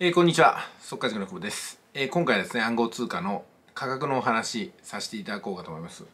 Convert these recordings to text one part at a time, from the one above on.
えー、こんにちは。速稼塾の久保です、えー、今回はですね暗号通貨の価格のお話させていただこうかと思います、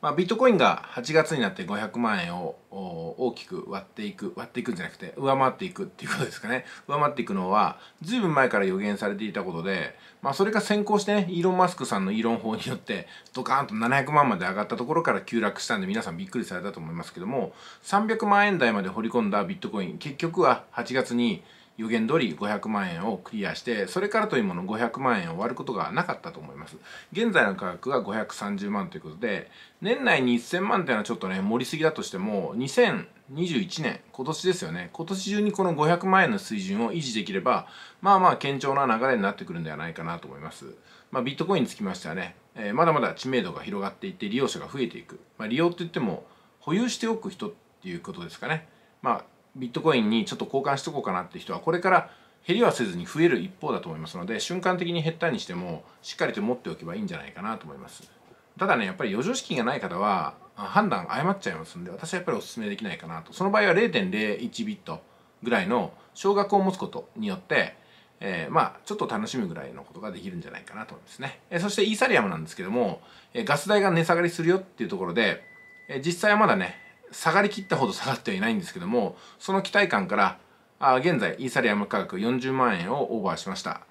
まあ、ビットコインが8月になって500万円を大きく割っていく割っていくんじゃなくて上回っていくっていうことですかね。上回っていくのはずいぶん前から予言されていたことで、まあ、それが先行してねイーロン・マスクさんのイーロン法によってドカーンと700万まで上がったところから急落したんで皆さんびっくりされたと思いますけども300万円台まで掘り込んだビットコイン結局は8月に予言通り500万円をクリアしてそれからというもの500万円を割ることがなかったと思います。現在の価格が530万ということで年内に1000万というのはちょっとね盛りすぎだとしても2021年今年ですよね。今年中にこの500万円の水準を維持できればまあまあ堅調な流れになってくるんではないかなと思います。まあ、ビットコインにつきましてはね、えー、まだまだ知名度が広がっていって利用者が増えていく、まあ、利用って言っても保有しておく人っていうことですかね。まあビットコインにちょっと交換しとこうかなって人はこれから減りはせずに増える一方だと思いますので瞬間的に減ったにしてもしっかりと持っておけばいいんじゃないかなと思います。ただねやっぱり余剰資金がない方は判断誤っちゃいますんで私はやっぱりお勧めできないかなと。その場合は0.01ビットぐらいの少額を持つことによってえー、まあちょっと楽しむぐらいのことができるんじゃないかなと思いますね、えー、そしてイーサリアムなんですけども、えー、ガス代が値下がりするよっていうところで、え実際はまだね下がりきったほど下がってはいないんですけどもその期待感からあ現在イーサリアム価格40万円をオーバーしました。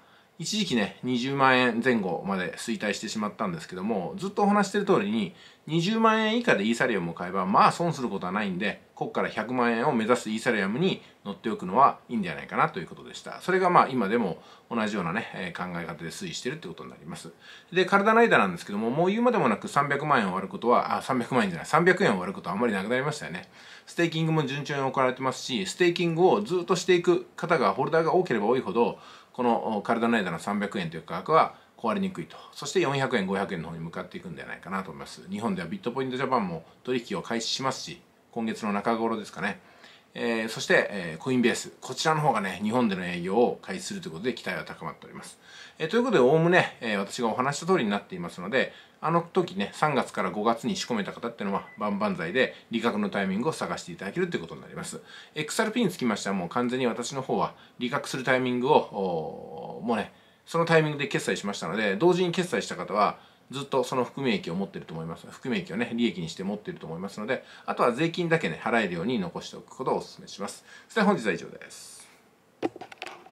一時期ね20万円前後まで衰退してしまったんですけどもずっとお話してる通りに20万円以下でイーサリアムを買えばまあ損することはないんでここから100万円を目指すイーサリアムに乗っておくのはいいんじゃないかなということでした。それがまあ今でも同じようなね、え考え方で推移してるってことになります。でカルダノADAなんですけどももう言うまでもなく300万円を割ることはあ300万円じゃない300円を割ることはあんまりなくなりましたよね。ステーキングも順調に行われてますしステーキングをずっとしていく方がホルダーが多ければ多いほどこのカルダノADAの300円という価格は壊れにくいと。そして400円500円の方に向かっていくんじゃないかなと思います。日本ではビットポイントジャパンも取引を開始しますし今月の中頃ですかね。えー、そして、えー、コインベースこちらの方がね日本での営業を開始するということで期待は高まっております、えー、ということでおおむね、え私がお話した通りになっていますのであの時ね3月から5月に仕込めた方っていうのは万々歳で利確のタイミングを探していただけるということになります。XRP につきましてはもう完全に私の方は利確するタイミングをもうねそのタイミングで決済しましたので同時に決済した方はずっとその含み益を持っていると思います。含み益をね利益にして持っていると思いますのであとは税金だけね払えるように残しておくことをお勧めします。それでは本日は以上です。